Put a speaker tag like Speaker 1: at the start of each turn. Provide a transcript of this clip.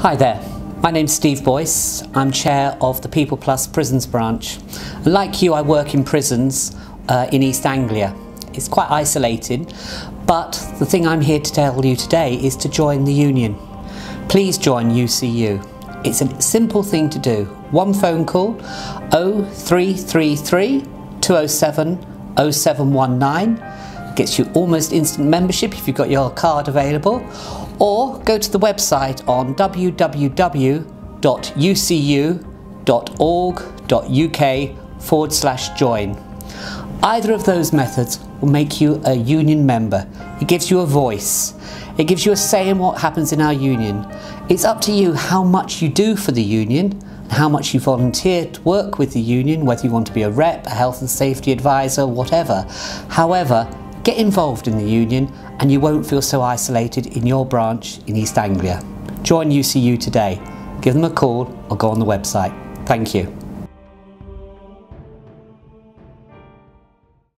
Speaker 1: Hi there, my name's Steve Boyce. I'm chair of the People Plus Prisons branch. Like you, I work in prisons uh, in East Anglia. It's quite isolated, but the thing I'm here to tell you today is to join the union. Please join UCU. It's a simple thing to do. One phone call 0333 207 0719 gets you almost instant membership if you've got your card available or go to the website on www.ucu.org.uk forward slash join. Either of those methods will make you a union member. It gives you a voice. It gives you a say in what happens in our union. It's up to you how much you do for the union how much you volunteer to work with the union, whether you want to be a rep, a health and safety advisor, whatever. However, get involved in the union and you won't feel so isolated in your branch in East Anglia. Join UCU today. Give them a call or go on the website. Thank you.